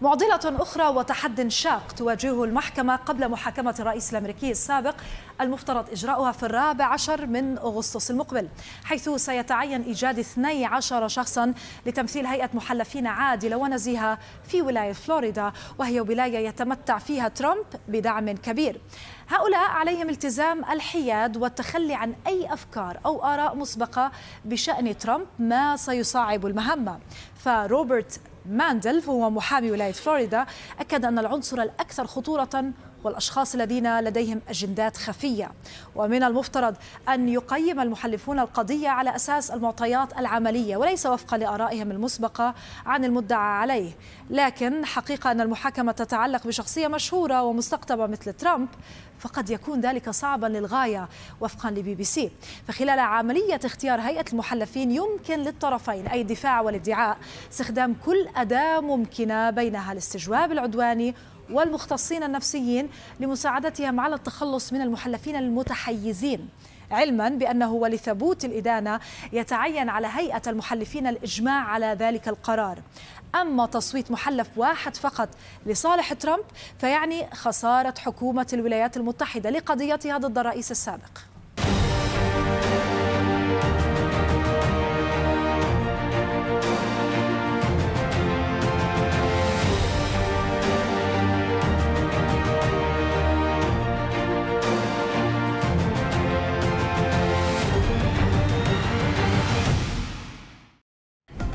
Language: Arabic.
معضلة أخرى وتحد شاق تواجهه المحكمة قبل محاكمة الرئيس الأمريكي السابق المفترض إجراؤها في الرابع عشر من أغسطس المقبل حيث سيتعين إيجاد 12 شخصا لتمثيل هيئة محلفين عادلة ونزيهة في ولاية فلوريدا وهي ولاية يتمتع فيها ترامب بدعم كبير. هؤلاء عليهم التزام الحياد والتخلي عن أي أفكار أو آراء مسبقة بشأن ترامب ما سيصعب المهمة. فروبرت ماندل هو محامي ولاية فلوريدا أكد أن العنصر الأكثر خطورة والأشخاص الذين لديهم أجندات خفية. ومن المفترض أن يقيم المحلفون القضية على أساس المعطيات العملية وليس وفقا لآرائهم المسبقة عن المدعى عليه. لكن حقيقة أن المحاكمة تتعلق بشخصية مشهورة ومستقطبة مثل ترامب فقد يكون ذلك صعبا للغاية وفقا لبي بي سي. فخلال عملية اختيار هيئة المحلفين يمكن للطرفين أي الدفاع والادعاء استخدام كل أداة ممكنة بينها الاستجواب العدواني والمختصين النفسيين لمساعدتهم على التخلص من المحلفين المتحيزين. علما بأنه ولثبوت الإدانة يتعين على هيئة المحلفين الإجماع على ذلك القرار. أما تصويت محلف واحد فقط لصالح ترامب فيعني خسارة حكومة الولايات المتحدة لقضيتها ضد الرئيس السابق.